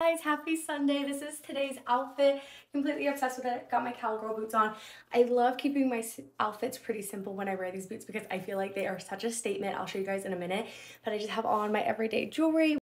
guys happy sunday. This is today's outfit. Completely obsessed with it. Got my cowgirl boots on. I love keeping my outfits pretty simple when i wear these boots because i feel like they are such a statement. I'll show you guys in a minute. But i just have on my everyday jewelry.